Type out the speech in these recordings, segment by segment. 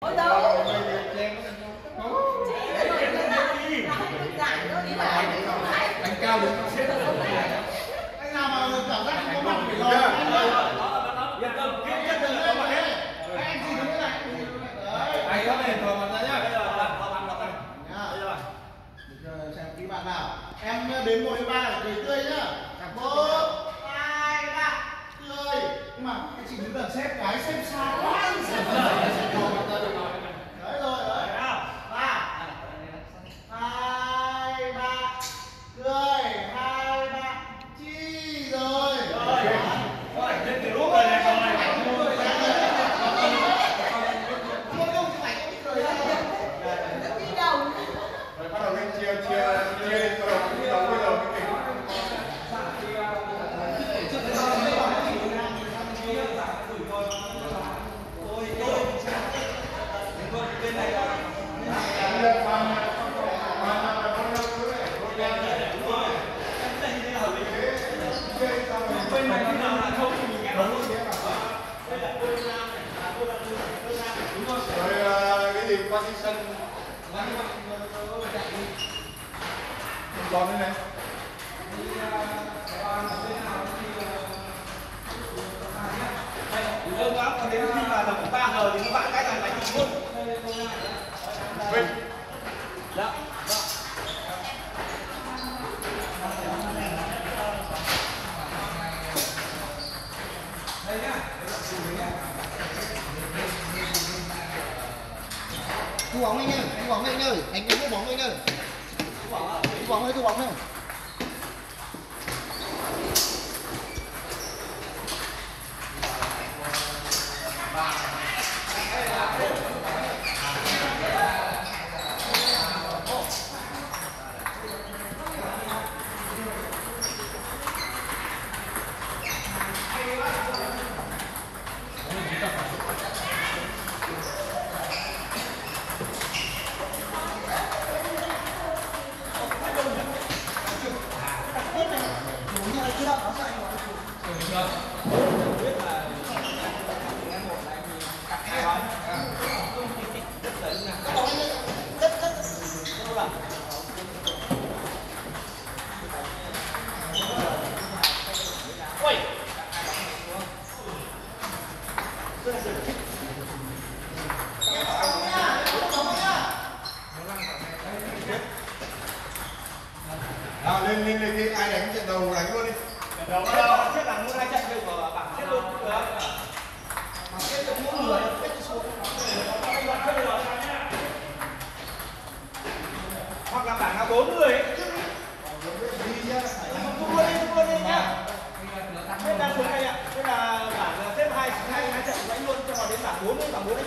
Đánh cao được anh nào mà cảm giác không có mặt phải lo. Các em xin đứng lại. Đấy. Anh có thể thò mặt ra nhá. Nhá Được, xem kỹ bạn nào. Em đến một đến ba là cười tươi nhá. Hai ba ơi. Nhưng mà anh chị đứng gần xếp cái xếp xa quá. Đấy rồi đấy ba hai ba cười hai ba chi rồi Đi đâu? Rồi bắt đầu lên chia chia chia lên bắt đầu bắt đầu bây giờ cái rồi ờ, cái qua còn đây này đến khi mà tầm 3 giờ thì nó vặn cái thằng đánh luôn Vinh thu bóng anh ơi, thu bóng anh ơi, anh có bóng anh ơi. Thu bóng ơi, thu bóng ơi lên lên lên ai đánh trận đầu đánh luôn đi. Đầu bắt đầu xếp bảng mua hai trận được của bảng xếp luôn được hoặc là bảng là bốn người ấy đi nhá tung luôn đi tung luôn đi nhá thế là xuống này ạ thế là bảng là xếp hai hai hai trận đánh luôn cho vào đến bảng bốn bảng bốn đánh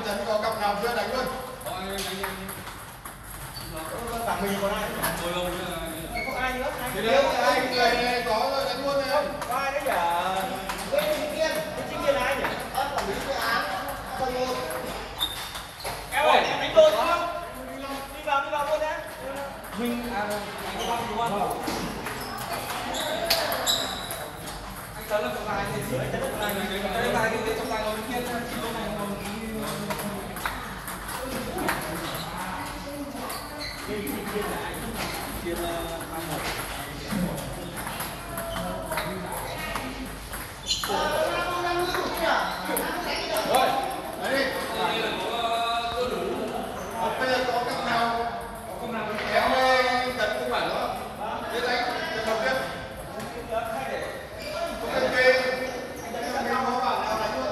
Đánh tấn có cặp nào chưa đánh luôn Có anh anh anh xuống. Bảng mình còn ai? không là Có ai nữa? Ai nữa? nếu hai người này có rồi đánh luôn này Có ai nữa nhỉ? Nguyễn Chính Kiên. Nguyễn Chính Kiên là ai nhỉ? Em ơi, em đánh đôi đúng không? Đi vào, đi vào luôn nhé. Minh à anh có băng đúng không? Anh tấn là trọng tài thì gì? Anh tấn là trọng tài thì cái tài thì trọng tài ngồi kia chỉ lúc này ngồi Thank you đấy đi Ờ, bây giờ có cặp nào kéo lên tấn không phải nữa thế đánh trận đầu tiếp không cần kê mình có bảo nào